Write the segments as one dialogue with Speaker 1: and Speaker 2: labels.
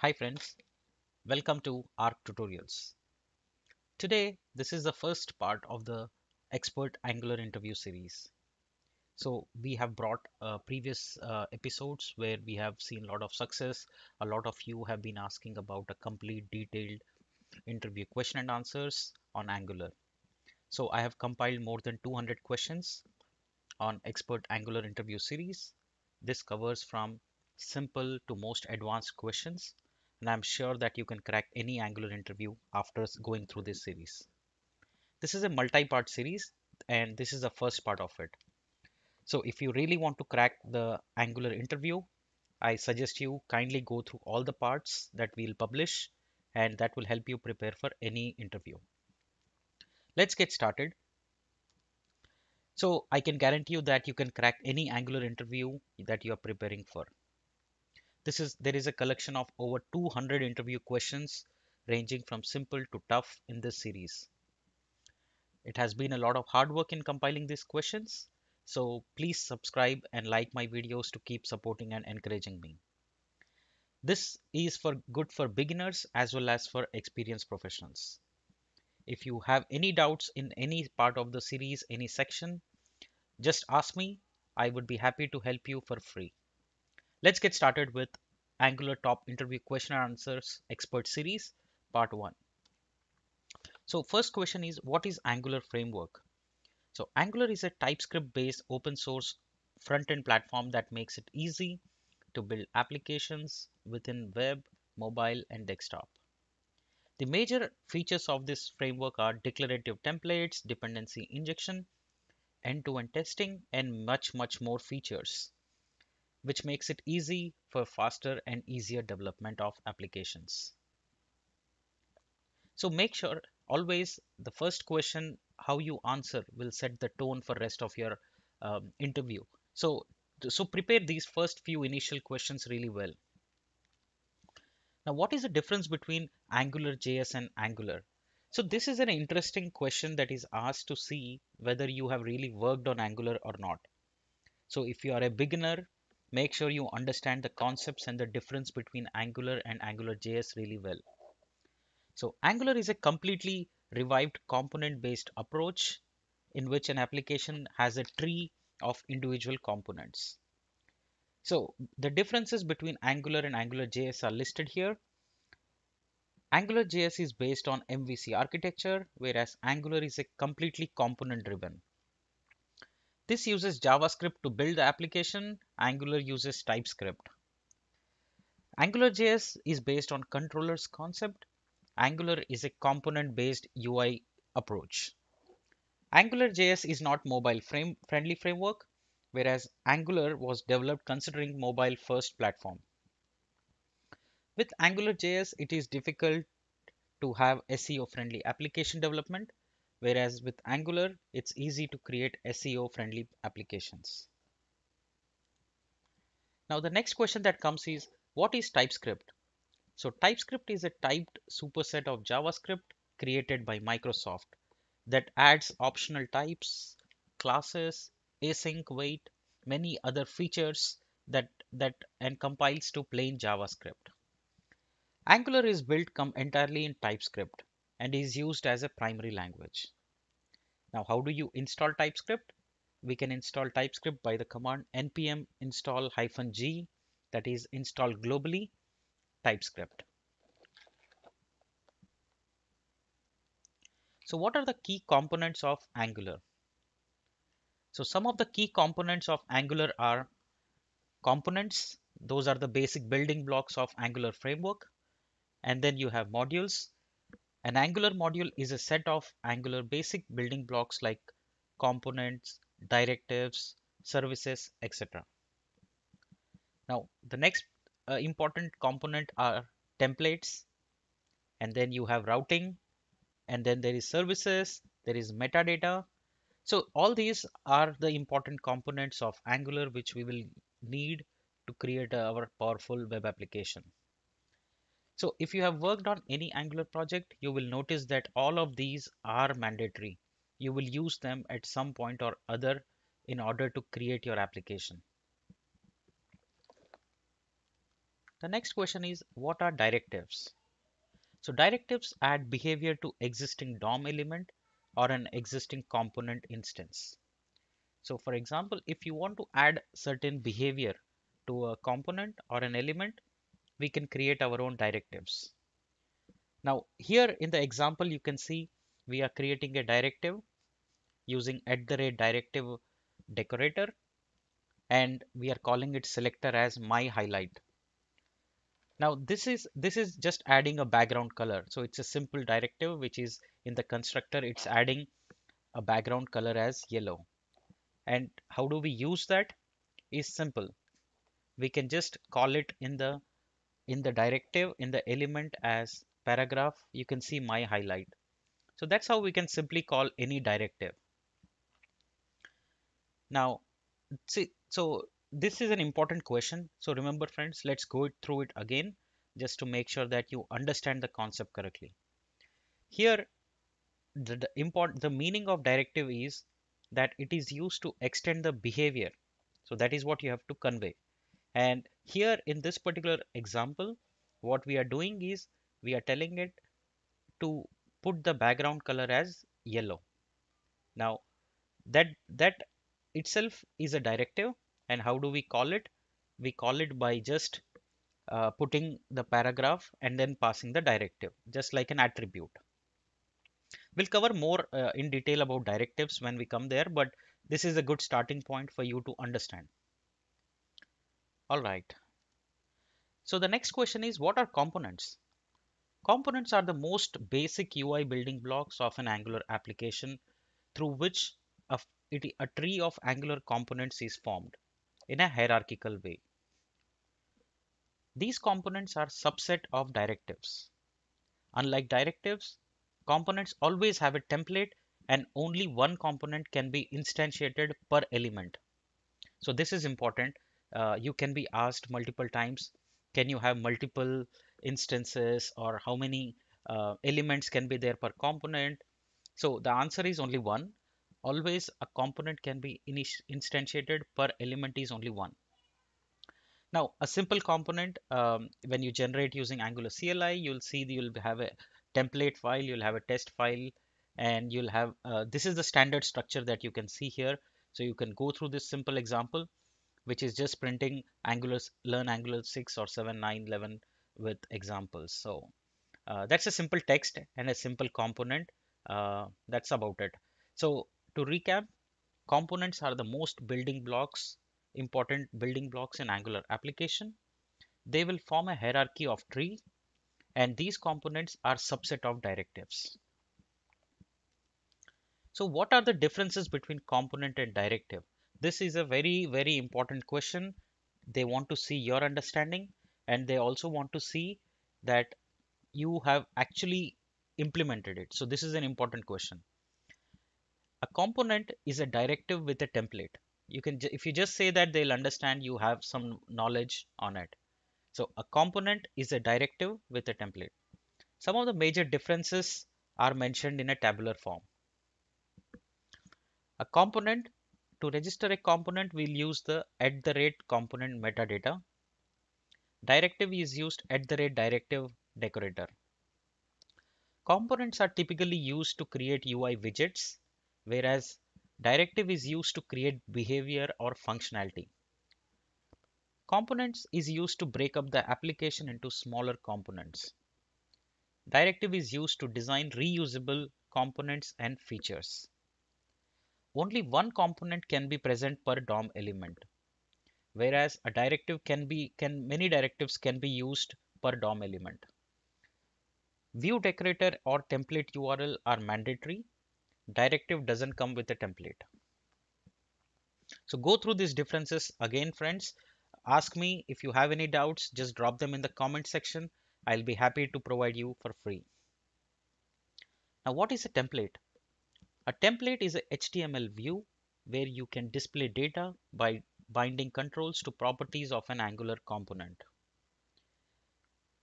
Speaker 1: Hi friends, welcome to ARC Tutorials. Today, this is the first part of the Expert Angular interview series. So we have brought uh, previous uh, episodes where we have seen a lot of success. A lot of you have been asking about a complete detailed interview question and answers on Angular. So I have compiled more than 200 questions on Expert Angular interview series. This covers from simple to most advanced questions and I'm sure that you can crack any Angular interview after going through this series. This is a multi-part series and this is the first part of it. So if you really want to crack the Angular interview, I suggest you kindly go through all the parts that we'll publish and that will help you prepare for any interview. Let's get started. So I can guarantee you that you can crack any Angular interview that you are preparing for. This is there is a collection of over 200 interview questions ranging from simple to tough in this series. It has been a lot of hard work in compiling these questions, so please subscribe and like my videos to keep supporting and encouraging me. This is for good for beginners as well as for experienced professionals. If you have any doubts in any part of the series, any section, just ask me. I would be happy to help you for free. Let's get started with Angular Top Interview Question and Answers Expert Series, Part 1. So first question is, what is Angular Framework? So Angular is a TypeScript-based open source front-end platform that makes it easy to build applications within web, mobile, and desktop. The major features of this framework are declarative templates, dependency injection, end-to-end -end testing, and much, much more features which makes it easy for faster and easier development of applications. So make sure always the first question how you answer will set the tone for rest of your um, interview. So so prepare these first few initial questions really well. Now what is the difference between Angular JS and Angular? So this is an interesting question that is asked to see whether you have really worked on Angular or not. So if you are a beginner make sure you understand the concepts and the difference between Angular and Angular JS really well. So Angular is a completely revived component based approach in which an application has a tree of individual components. So the differences between Angular and Angular JS are listed here. Angular JS is based on MVC architecture, whereas Angular is a completely component driven. This uses JavaScript to build the application. Angular uses TypeScript. AngularJS is based on controllers concept. Angular is a component-based UI approach. AngularJS is not mobile frame friendly framework, whereas Angular was developed considering mobile first platform. With AngularJS, it is difficult to have SEO friendly application development whereas with Angular, it's easy to create SEO friendly applications. Now the next question that comes is, what is TypeScript? So TypeScript is a typed superset of JavaScript created by Microsoft that adds optional types, classes, async await, many other features that, that and compiles to plain JavaScript. Angular is built come entirely in TypeScript and is used as a primary language. Now, how do you install TypeScript? We can install TypeScript by the command npm install hyphen -g that is install globally TypeScript. So what are the key components of Angular? So some of the key components of Angular are components. Those are the basic building blocks of Angular framework. And then you have modules. An Angular module is a set of Angular basic building blocks like components, directives, services, etc. Now, the next uh, important component are templates, and then you have routing, and then there is services, there is metadata. So all these are the important components of Angular which we will need to create our powerful web application. So if you have worked on any Angular project, you will notice that all of these are mandatory. You will use them at some point or other in order to create your application. The next question is what are directives? So directives add behavior to existing DOM element or an existing component instance. So for example, if you want to add certain behavior to a component or an element, we can create our own directives. Now here in the example, you can see we are creating a directive using at the rate directive decorator and we are calling it selector as my highlight. Now this is this is just adding a background color. So it's a simple directive which is in the constructor it's adding a background color as yellow. And how do we use that? Is simple. We can just call it in the in the directive in the element as paragraph you can see my highlight. So that's how we can simply call any directive. Now see so this is an important question. So remember friends, let's go through it again just to make sure that you understand the concept correctly. Here, the, the import the meaning of directive is that it is used to extend the behavior. So that is what you have to convey. And here in this particular example, what we are doing is we are telling it to put the background color as yellow. Now that that itself is a directive and how do we call it? We call it by just uh, putting the paragraph and then passing the directive, just like an attribute. We'll cover more uh, in detail about directives when we come there, but this is a good starting point for you to understand. All right. So the next question is what are components? Components are the most basic UI building blocks of an Angular application through which a, a tree of Angular components is formed in a hierarchical way. These components are subset of directives. Unlike directives, components always have a template and only one component can be instantiated per element. So this is important. Uh, you can be asked multiple times, can you have multiple instances or how many uh, elements can be there per component? So the answer is only one always a component can be instantiated per element is only one. Now, a simple component, um, when you generate using Angular CLI, you'll see you'll have a template file, you'll have a test file, and you'll have, uh, this is the standard structure that you can see here. So you can go through this simple example, which is just printing Angular, learn Angular 6 or 7, 9, 11 with examples. So uh, that's a simple text and a simple component. Uh, that's about it. So to recap, components are the most building blocks, important building blocks in Angular application. They will form a hierarchy of tree and these components are subset of directives. So what are the differences between component and directive? This is a very, very important question. They want to see your understanding and they also want to see that you have actually implemented it. So this is an important question. A component is a directive with a template. You can, if you just say that, they'll understand you have some knowledge on it. So a component is a directive with a template. Some of the major differences are mentioned in a tabular form. A component, to register a component, we'll use the at the rate component metadata. Directive is used at the rate directive decorator. Components are typically used to create UI widgets whereas directive is used to create behavior or functionality. Components is used to break up the application into smaller components. Directive is used to design reusable components and features. Only one component can be present per DOM element, whereas a directive can be can many directives can be used per DOM element. View decorator or template URL are mandatory directive doesn't come with a template. So go through these differences again, friends. Ask me if you have any doubts, just drop them in the comment section. I'll be happy to provide you for free. Now, what is a template? A template is a HTML view where you can display data by binding controls to properties of an Angular component.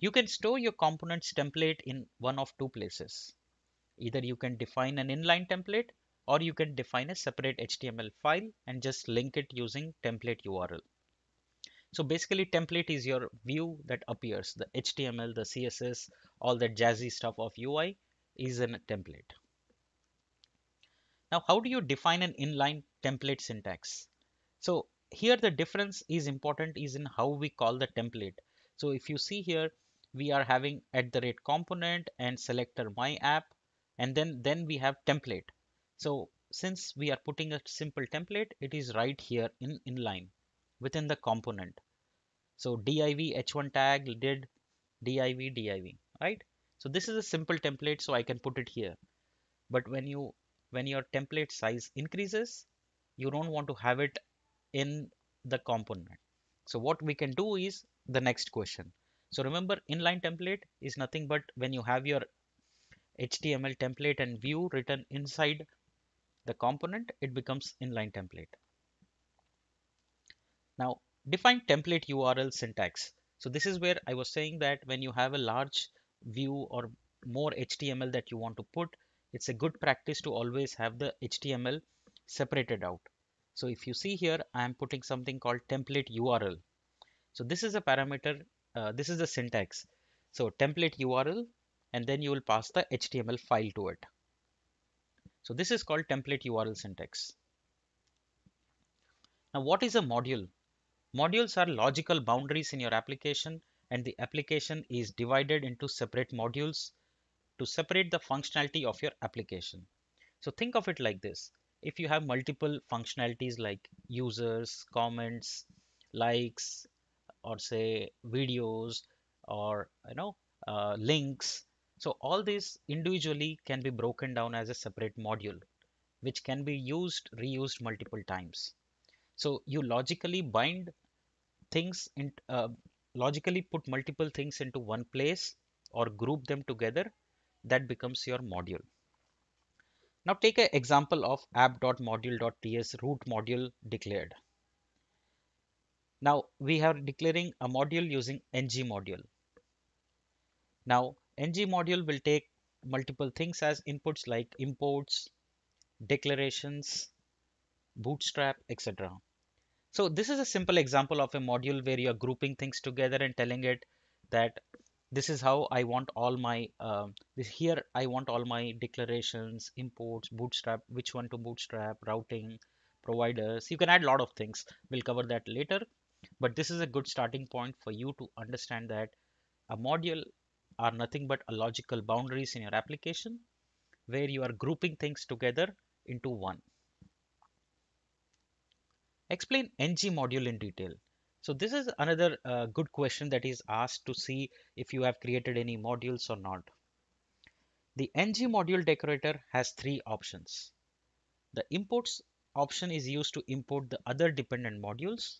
Speaker 1: You can store your component's template in one of two places. Either you can define an inline template or you can define a separate HTML file and just link it using template URL. So basically template is your view that appears. The HTML, the CSS, all that jazzy stuff of UI is in a template. Now, how do you define an inline template syntax? So here the difference is important is in how we call the template. So if you see here, we are having at the rate component and selector my app, and then, then we have template. So since we are putting a simple template, it is right here in inline within the component. So div h1 tag did div div, right? So this is a simple template, so I can put it here. But when you when your template size increases, you don't want to have it in the component. So what we can do is the next question. So remember inline template is nothing but when you have your HTML template and view written inside the component, it becomes inline template. Now define template URL syntax. So this is where I was saying that when you have a large view or more HTML that you want to put, it's a good practice to always have the HTML separated out. So if you see here, I am putting something called template URL. So this is a parameter, uh, this is the syntax. So template URL, and then you will pass the HTML file to it. So this is called template URL syntax. Now what is a module? Modules are logical boundaries in your application and the application is divided into separate modules to separate the functionality of your application. So think of it like this. If you have multiple functionalities like users, comments, likes, or say videos, or you know, uh, links. So all these individually can be broken down as a separate module, which can be used, reused multiple times. So you logically bind things in, uh, logically put multiple things into one place or group them together that becomes your module. Now take an example of app.module.ts root module declared. Now we are declaring a module using ng module. Now ng module will take multiple things as inputs like imports, declarations, bootstrap, etc. So this is a simple example of a module where you're grouping things together and telling it that this is how I want all my uh, this here I want all my declarations, imports, bootstrap, which one to bootstrap, routing, providers. You can add a lot of things. We'll cover that later. But this is a good starting point for you to understand that a module are nothing but a logical boundaries in your application where you are grouping things together into one. Explain ng module in detail. So this is another uh, good question that is asked to see if you have created any modules or not. The ng module decorator has three options. The imports option is used to import the other dependent modules.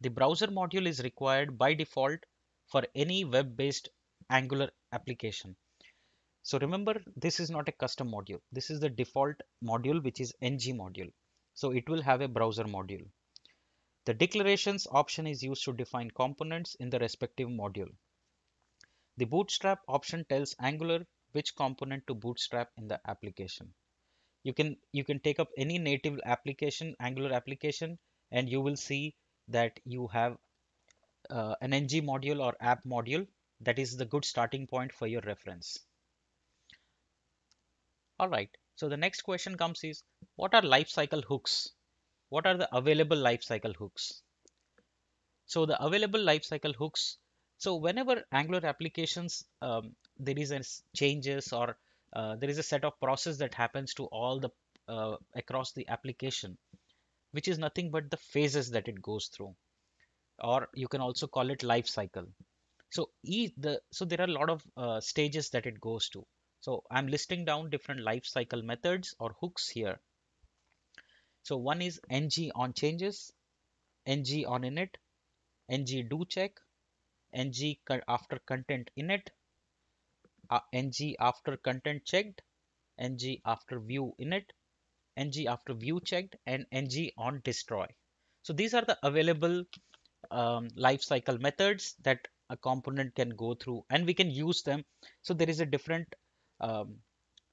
Speaker 1: The browser module is required by default for any web-based Angular application. So remember, this is not a custom module. This is the default module, which is ng module. So it will have a browser module. The declarations option is used to define components in the respective module. The bootstrap option tells Angular which component to bootstrap in the application. You can you can take up any native application, Angular application, and you will see that you have uh, an ng module or app module that is the good starting point for your reference. All right, so the next question comes is what are lifecycle hooks? What are the available lifecycle hooks? So the available lifecycle hooks. So whenever Angular applications, um, there is a changes or uh, there is a set of process that happens to all the uh, across the application, which is nothing but the phases that it goes through, or you can also call it life cycle. So e the so there are a lot of uh, stages that it goes to. So I'm listing down different life cycle methods or hooks here. So one is ng on changes, ng on init, ng do check, ng after content init, uh, ng after content checked, ng after view init, ng after view checked, and ng on destroy. So these are the available um, lifecycle methods that a component can go through and we can use them. So there is a different um,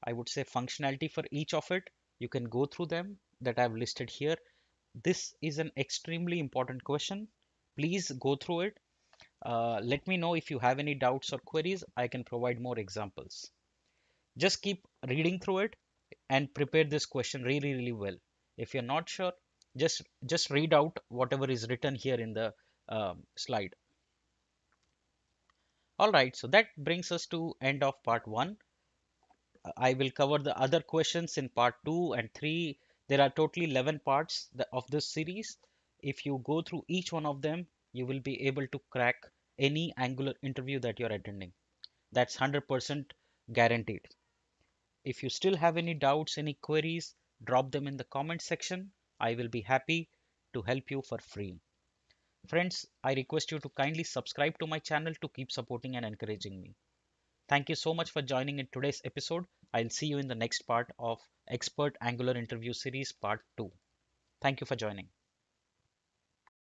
Speaker 1: I would say functionality for each of it. You can go through them that I've listed here. This is an extremely important question please go through it. Uh, let me know if you have any doubts or queries. I can provide more examples. Just keep reading through it and prepare this question really, really well. If you're not sure, just just read out whatever is written here in the um, slide. All right, so that brings us to end of part one. I will cover the other questions in part two and three. There are totally 11 parts of this series. If you go through each one of them, you will be able to crack any Angular interview that you're attending. That's 100% guaranteed. If you still have any doubts, any queries, drop them in the comment section. I will be happy to help you for free. Friends, I request you to kindly subscribe to my channel to keep supporting and encouraging me. Thank you so much for joining in today's episode. I'll see you in the next part of Expert Angular Interview Series Part 2. Thank you for joining.